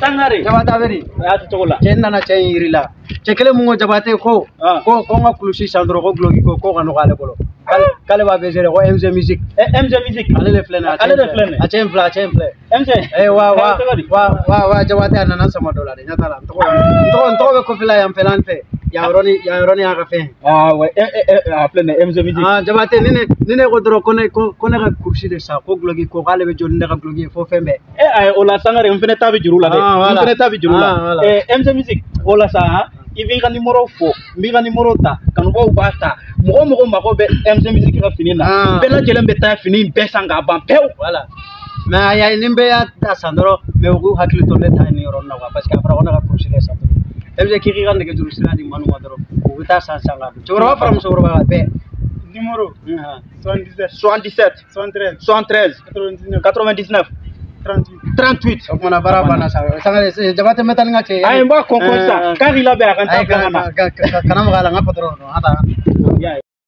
Sangare. jabata beri Ya to tola la. cɛ nana cɛ in yiri la cɛ kelen mun ko jabate ko ko ko n ka kulusi san dɔrɔn ko guloki ko ko ka nɔgɔ ale bolo K'ale- b'a bɛse ko mz music mz Music. ale de filɛ nin Ale de filɛ nin a cɛ in filɛ a cɛ in filɛ MJ. Eh, wa wa Eh, wa wa jabate a nana sama dɔ la de ɲɛ t'a la n tɔgɔ n tɔgɔ n tɔgɔ bɛ kɔfɛla yan fɛla n fɛ yan yɔrɔnin y'a ka fɛn. Ah ouais. Eh eh eh a filɛ nin ye Music. ah jabate ni ne ni ne ko dɔrɔn ko ne ko ne ka kurusi de sa ko guloki ko k'ale bɛ jɔ ni ne ka guloki ye fo fɛn bɛɛ Eh o la Sangare n fɛnɛ ta bɛ juru la dɛ. N fɛnɛ ta bɛ juru la. Eh MJ Music o la sa i b'i ka numéro fɔ n b'i ka numéro ta kanubaaw b'a ta mɔgɔ mɔgɔ mago bɛ MJ Music ka fini na. Ah. bɛɛ lajɛlen bɛ taa fini in bɛɛ san k'a ban pewu. voilà mɛ a y'a ye ni bɛɛ y'a ta san dɔrɔn mɛ u k'u hakili to ne ta ye nin yɔrɔnin na quoi parce que a fɔra ko ne ka kurusi de san e bɛ se k'i ka nɛgɛjuru sira di manu ma dɔrɔn u bɛ taa san san ka don cɛkɔrɔba fara musokɔrɔba kan bɛɛ Numéro Mhm. 77 77 73 73 99 38 38. o kumana baara banna sa sangare jabate mɛ taa ni ka cɛ ye A ye n b'a kɔnkɔn Eh, sa k'a k'i labɛn a ka n ta ayi fanga na. kana kana maga a la n ka patɔrɔn don a ta Ya